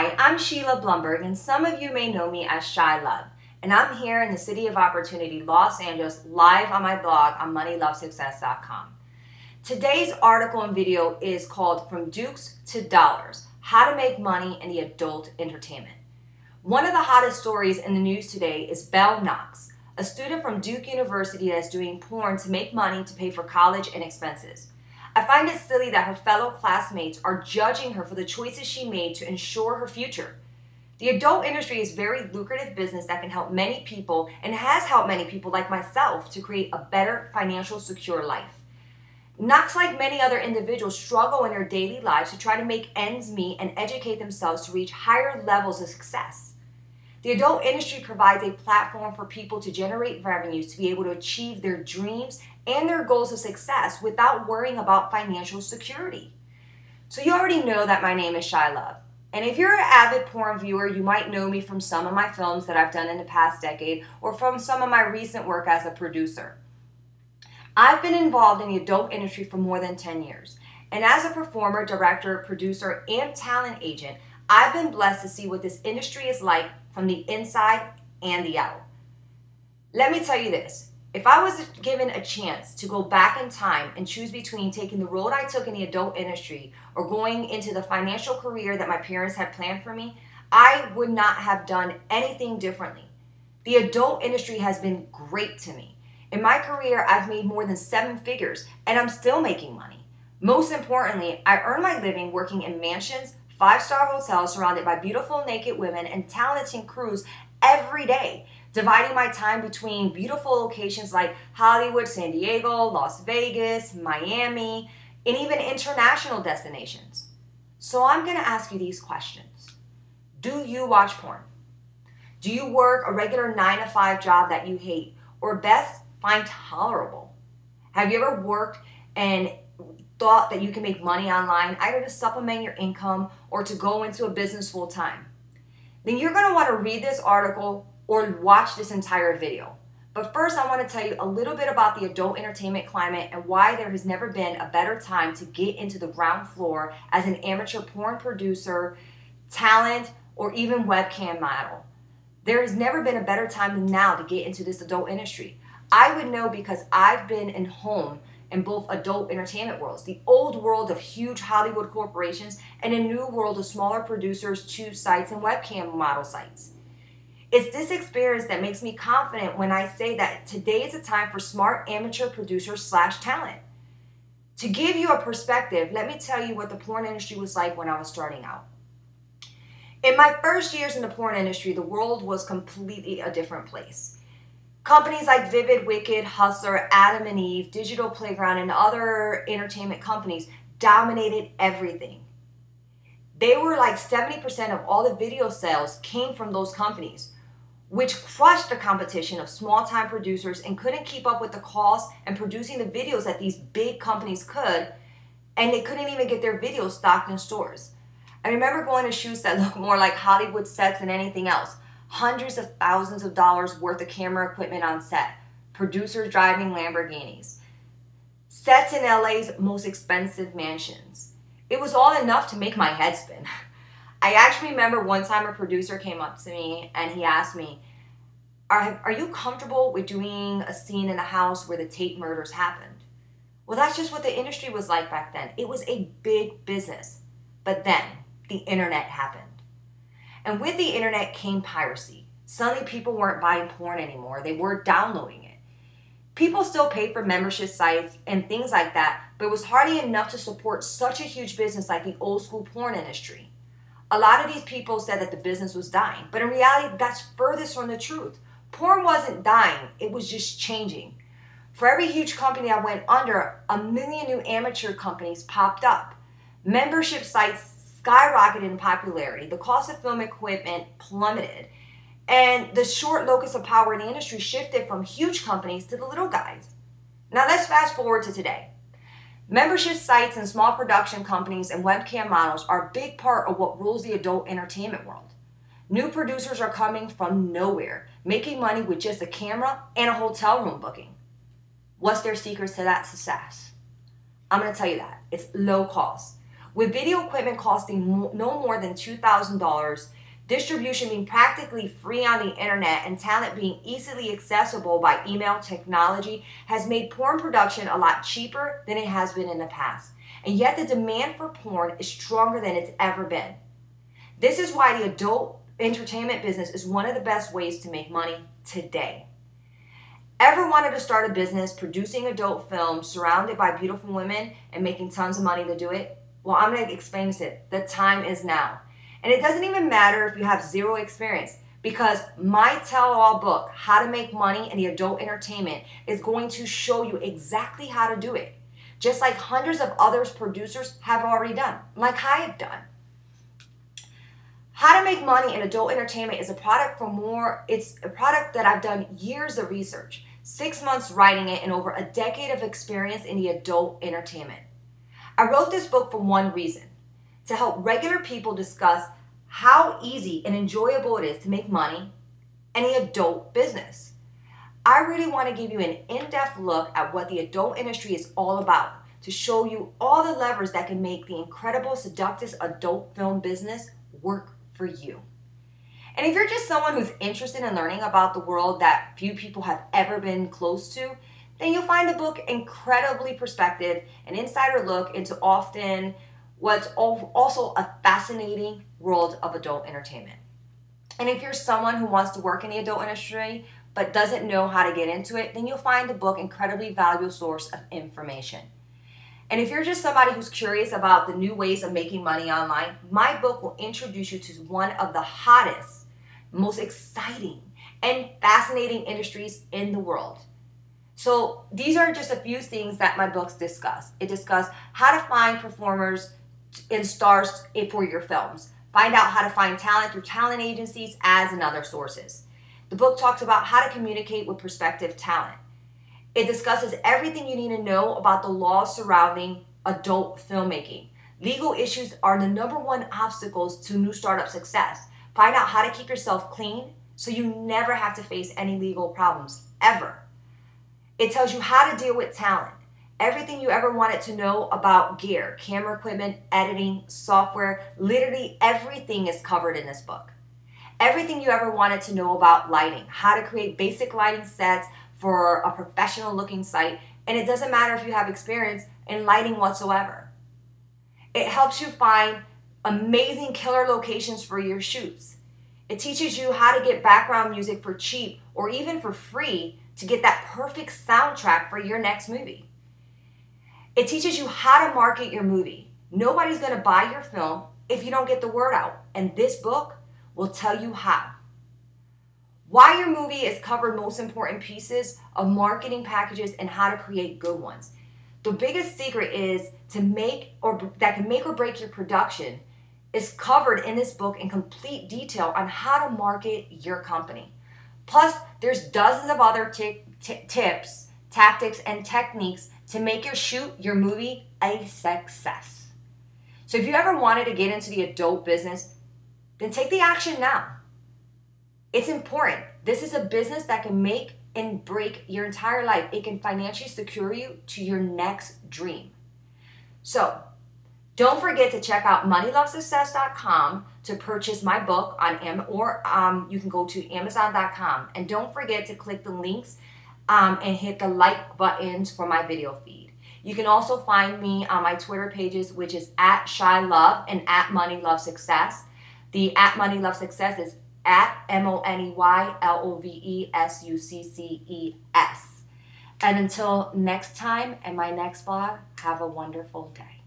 Hi, I'm Sheila Blumberg, and some of you may know me as Shy Love. And I'm here in the City of Opportunity, Los Angeles, live on my blog on MoneyLoveSuccess.com. Today's article and video is called From Dukes to Dollars How to Make Money in the Adult Entertainment. One of the hottest stories in the news today is Belle Knox, a student from Duke University that's doing porn to make money to pay for college and expenses. I find it silly that her fellow classmates are judging her for the choices she made to ensure her future. The adult industry is a very lucrative business that can help many people and has helped many people like myself to create a better financial secure life. Knox, like many other individuals, struggle in their daily lives to try to make ends meet and educate themselves to reach higher levels of success. The adult industry provides a platform for people to generate revenues to be able to achieve their dreams and their goals of success without worrying about financial security. So, you already know that my name is Shy Love. And if you're an avid porn viewer, you might know me from some of my films that I've done in the past decade or from some of my recent work as a producer. I've been involved in the adult industry for more than 10 years. And as a performer, director, producer, and talent agent, I've been blessed to see what this industry is like from the inside and the out. Let me tell you this if I was given a chance to go back in time and choose between taking the road I took in the adult industry or going into the financial career that my parents had planned for me, I would not have done anything differently. The adult industry has been great to me. In my career, I've made more than seven figures and I'm still making money. Most importantly, I earn my living working in mansions, five star hotels surrounded by beautiful naked women and talented crews every day dividing my time between beautiful locations like Hollywood, San Diego, Las Vegas, Miami, and even international destinations. So I'm going to ask you these questions. Do you watch porn? Do you work a regular 9 to 5 job that you hate or best find tolerable? Have you ever worked and thought that you can make money online either to supplement your income or to go into a business full time? Then you're going to want to read this article or watch this entire video. But first, I want to tell you a little bit about the adult entertainment climate and why there has never been a better time to get into the ground floor as an amateur porn producer, talent, or even webcam model. There has never been a better time than now to get into this adult industry. I would know because I've been in home in both adult entertainment worlds the old world of huge Hollywood corporations and a new world of smaller producers, tube sites, and webcam model sites. It's this experience that makes me confident when I say that today is a time for smart amateur producers slash talent. To give you a perspective, let me tell you what the porn industry was like when I was starting out. In my first years in the porn industry, the world was completely a different place. Companies like Vivid, Wicked, Hustler, Adam and Eve, Digital Playground, and other entertainment companies dominated everything. They were like 70% of all the video sales came from those companies which crushed the competition of small time producers and couldn't keep up with the cost and producing the videos that these big companies could, and they couldn't even get their videos stocked in stores. I remember going to shoots that looked more like Hollywood sets than anything else. Hundreds of thousands of dollars worth of camera equipment on set, producers driving Lamborghinis, sets in LA's most expensive mansions. It was all enough to make my head spin. I actually remember one time a producer came up to me and he asked me, are, are you comfortable with doing a scene in the house where the Tate murders happened? Well, that's just what the industry was like back then. It was a big business. But then the internet happened. And with the internet came piracy. Suddenly people weren't buying porn anymore, they were downloading it. People still paid for membership sites and things like that, but it was hardly enough to support such a huge business like the old school porn industry. A lot of these people said that the business was dying, but in reality, that's furthest from the truth. Porn wasn't dying, it was just changing. For every huge company that went under, a million new amateur companies popped up. Membership sites skyrocketed in popularity, the cost of film equipment plummeted, and the short locus of power in the industry shifted from huge companies to the little guys. Now let's fast forward to today. Membership sites and small production companies and webcam models are a big part of what rules the adult entertainment world. New producers are coming from nowhere, making money with just a camera and a hotel room booking. What's their secrets to that success? I'm going to tell you that. It's low cost. With video equipment costing no more than $2,000, distribution being practically free on the internet, and talent being easily accessible by email technology has made porn production a lot cheaper than it has been in the past. And yet the demand for porn is stronger than it's ever been. This is why the adult entertainment business is one of the best ways to make money today. Ever wanted to start a business producing adult films surrounded by beautiful women and making tons of money to do it? Well, I'm going to explain this. The time is now. And it doesn't even matter if you have zero experience because my tell all book, How to Make Money in the Adult Entertainment, is going to show you exactly how to do it. Just like hundreds of others producers have already done, like I have done. How to Make Money in Adult Entertainment is a product for more, it's a product that I've done years of research, six months writing it, and over a decade of experience in the adult entertainment. I wrote this book for one reason to help regular people discuss how easy and enjoyable it is to make money in the adult business. I really want to give you an in depth look at what the adult industry is all about to show you all the levers that can make the incredible seductive adult film business work for you. And if you're just someone who's interested in learning about the world that few people have ever been close to, then you'll find the book incredibly perspective, an insider look into often what's also a fascinating world of adult entertainment. And if you're someone who wants to work in the adult industry but doesn't know how to get into it, then you'll find the book incredibly valuable source of information. And if you're just somebody who's curious about the new ways of making money online, my book will introduce you to one of the hottest, most exciting, and fascinating industries in the world. So these are just a few things that my books discuss. It discusses how to find performers and stars for your films. Find out how to find talent through talent agencies, ads, and other sources. The book talks about how to communicate with prospective talent. It discusses everything you need to know about the laws surrounding adult filmmaking. Legal issues are the number one obstacles to new startup success. Find out how to keep yourself clean so you never have to face any legal problems, ever. It tells you how to deal with talent. Everything you ever wanted to know about gear, camera equipment, editing, software, literally everything is covered in this book. Everything you ever wanted to know about lighting, how to create basic lighting sets for a professional looking site, and it doesn't matter if you have experience in lighting whatsoever. It helps you find amazing killer locations for your shoots. It teaches you how to get background music for cheap or even for free to get that perfect soundtrack for your next movie. It teaches you how to market your movie. Nobody's going to buy your film if you don't get the word out, and this book will tell you how. Why your movie is covered most important pieces of marketing packages and how to create good ones. The biggest secret is to make or that can make or break your production is covered in this book in complete detail on how to market your company. Plus, there's dozens of other t- t- tips, tactics, and techniques to make your shoot, your movie, a success. So if you ever wanted to get into the adult business, then take the action now. It's important. This is a business that can make and break your entire life. It can financially secure you to your next dream. So, don't forget to check out moneylovesuccess.com to purchase my book on Am or um, you can go to amazon.com and don't forget to click the links um, and hit the like buttons for my video feed. You can also find me on my Twitter pages, which is at Shy Love and at Money Love Success. The at Money Love Success is at M O N E Y L O V E S U C C E S. And until next time and my next vlog, have a wonderful day.